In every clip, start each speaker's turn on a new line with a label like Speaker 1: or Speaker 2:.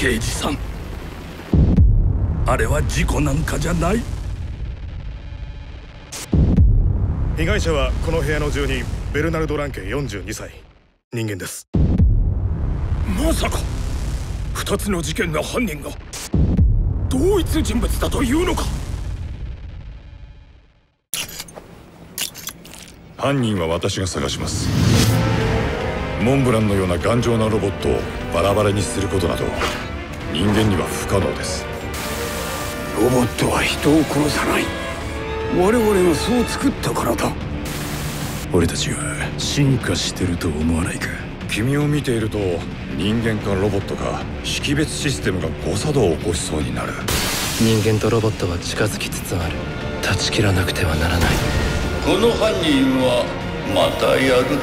Speaker 1: 刑事さん。あれは事故なんかじゃない。
Speaker 2: 被害者はこの部屋の住人ベルナルド・ランケ42歳。人間です。
Speaker 1: まさか。2つの事件の犯人が。同一人物だというのか。
Speaker 3: 犯人は私が探します。モンブランのような頑丈なロボットをバラバラにすることなど人間には不可能です。
Speaker 1: ロボットは人を殺さない。我々がそう作ったからだ。俺たちは進化してると思わないか？
Speaker 3: 君を見ていると人間かロボットか識別システムが誤作動を起こしそうになる。
Speaker 4: 人間とロボットは近づきつつある。断ち切らなくてはならない。
Speaker 5: この犯人はまたやる。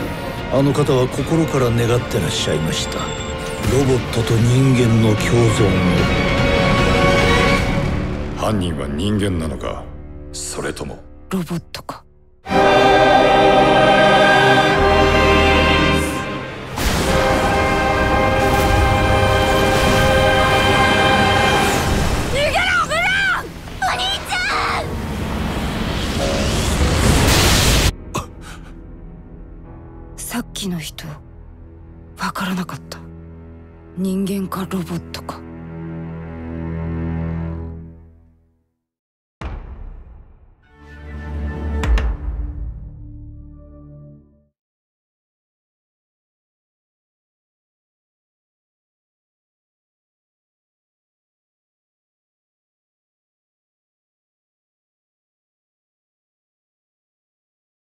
Speaker 6: あの方は心から願ってらっしゃいましたロボットと人間の共存
Speaker 3: を。犯人は人間なのか？それとも？
Speaker 7: ロボットか。さっきの人わからなかった人間かロボットか。